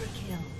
Quadra kill.